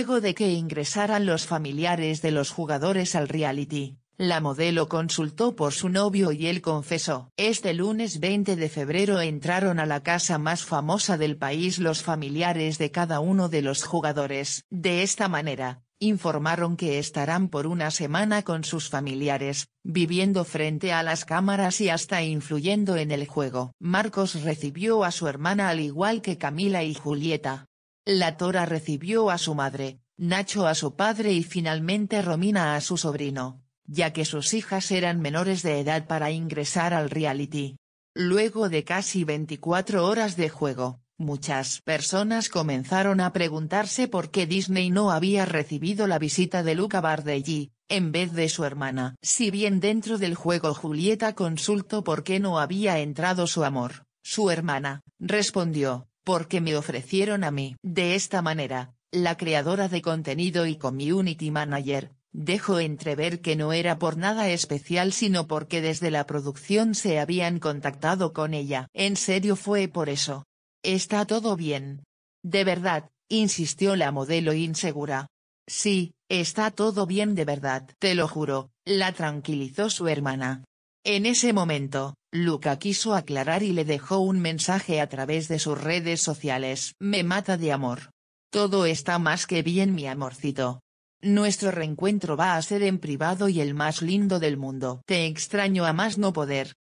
Luego de que ingresaran los familiares de los jugadores al reality, la modelo consultó por su novio y él confesó. Este lunes 20 de febrero entraron a la casa más famosa del país los familiares de cada uno de los jugadores. De esta manera, informaron que estarán por una semana con sus familiares, viviendo frente a las cámaras y hasta influyendo en el juego. Marcos recibió a su hermana al igual que Camila y Julieta. La Tora recibió a su madre, Nacho a su padre y finalmente Romina a su sobrino ya que sus hijas eran menores de edad para ingresar al reality. Luego de casi 24 horas de juego, muchas personas comenzaron a preguntarse por qué Disney no había recibido la visita de Luca Bardelli, en vez de su hermana. Si bien dentro del juego Julieta consultó por qué no había entrado su amor, su hermana, respondió, porque me ofrecieron a mí. De esta manera, la creadora de contenido y community manager, Dejó entrever que no era por nada especial sino porque desde la producción se habían contactado con ella. En serio fue por eso. Está todo bien. De verdad, insistió la modelo insegura. Sí, está todo bien de verdad. Te lo juro, la tranquilizó su hermana. En ese momento, Luca quiso aclarar y le dejó un mensaje a través de sus redes sociales. Me mata de amor. Todo está más que bien mi amorcito. Nuestro reencuentro va a ser en privado y el más lindo del mundo. Te extraño a más no poder.